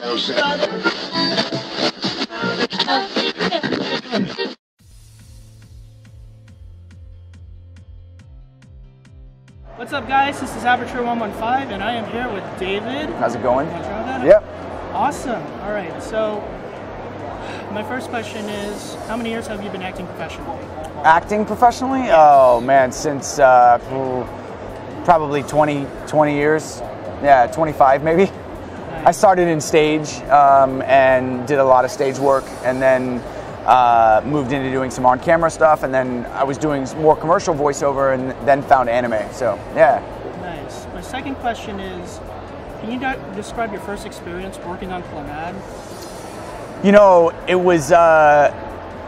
What's up, guys? This is Aperture 115, and I am here with David. How's it going? Yep. Awesome. All right. So, my first question is, how many years have you been acting professionally? Acting professionally? Oh man, since uh, probably 20, 20 years. Yeah, 25 maybe. I started in stage um, and did a lot of stage work, and then uh, moved into doing some on-camera stuff, and then I was doing more commercial voiceover, and then found anime. So yeah. Nice. My second question is, can you de- describe your first experience working on Clannad? You know, it was uh,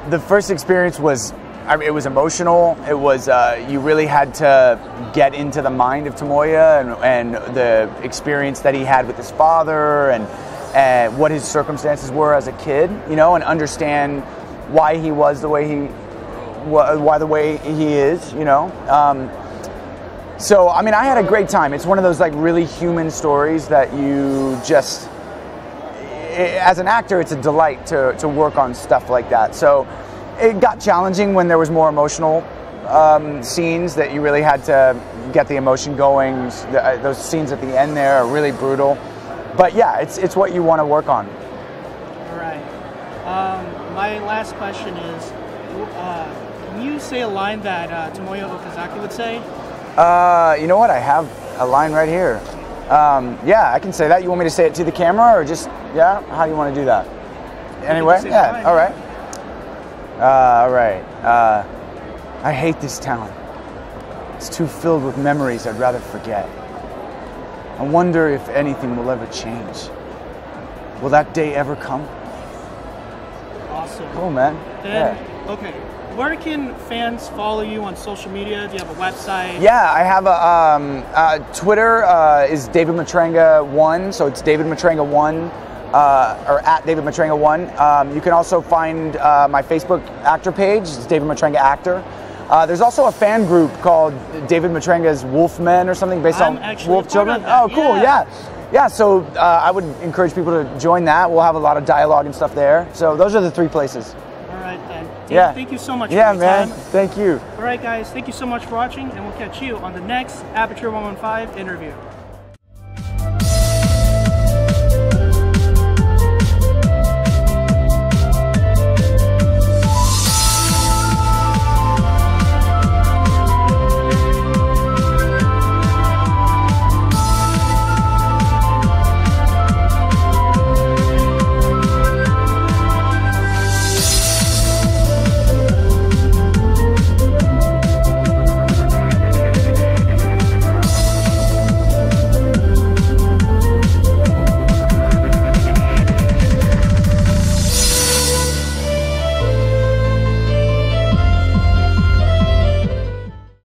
the first experience was. I mean, it was emotional. It was uh, you really had to get into the mind of Tomoya and, and the experience that he had with his father and and what his circumstances were as a kid. You know, and understand why he was the way he wh- why the way he is. You know. Um, so I mean, I had a great time. It's one of those like really human stories that you just as an actor, it's a delight to, to work on stuff like that. So it got challenging when there was more emotional um, scenes that you really had to get the emotion going. Uh, those scenes at the end there are really brutal. But yeah, it's, it's what you want to work on. All right. Um, my last question is, uh, can you say a line that uh, Tomoya Okazaki would say? Uh, you know what? I have a line right here. Um, yeah, I can say that. You want me to say it to the camera or just, yeah? How do you want to do that? Anyway, yeah, all right. Uh, all right. Uh, I hate this town. It's too filled with memories I'd rather forget. I wonder if anything will ever change. Will that day ever come? Awesome. Cool, man. Then, yeah. okay, where can fans follow you on social media? Do you have a website? Yeah, I have a um, uh, Twitter uh, is David Matranga one, so it's David Matranga one, uh, or at David Matranga one. Um, you can also find uh, my Facebook actor page. It's David Matranga actor. Uh, there's also a fan group called David Matranga's Wolfmen or something based I'm on wolf children. Oh, cool, yeah. yeah. Yeah, so uh, I would encourage people to join that. We'll have a lot of dialogue and stuff there. So those are the three places. All right, then. David, Yeah. Thank you so much Yeah, man. time. Thank you. All right, guys. Thank you so much for watching, and we'll catch you on the next Aperture 115 interview.